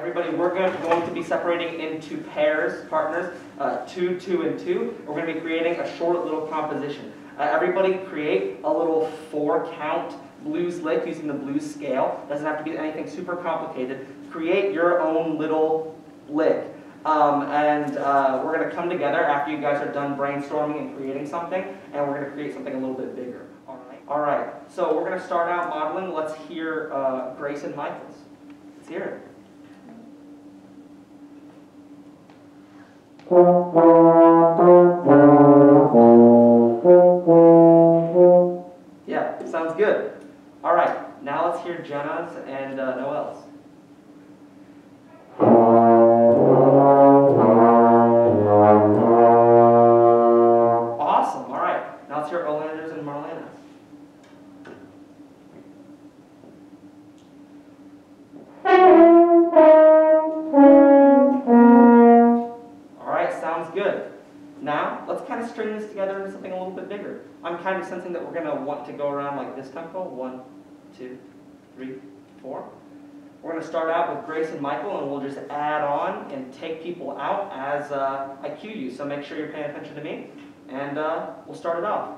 Everybody, we're going to be separating into pairs, partners, uh, two, two, and two. We're going to be creating a short little composition. Uh, everybody create a little four count blues lick using the blues scale. Doesn't have to be anything super complicated. Create your own little lick. Um, and uh, we're going to come together after you guys are done brainstorming and creating something, and we're going to create something a little bit bigger. All right. All right. So we're going to start out modeling. Let's hear uh, Grace and Michael's. Let's hear it. Yeah, sounds good. All right, now let's hear Jenna's and uh, Noel's. Now, let's kind of string this together into something a little bit bigger. I'm kind of sensing that we're going to want to go around like this tempo. One, two, three, four. We're going to start out with Grace and Michael, and we'll just add on and take people out as uh, I cue you. So make sure you're paying attention to me, and uh, we'll start it off.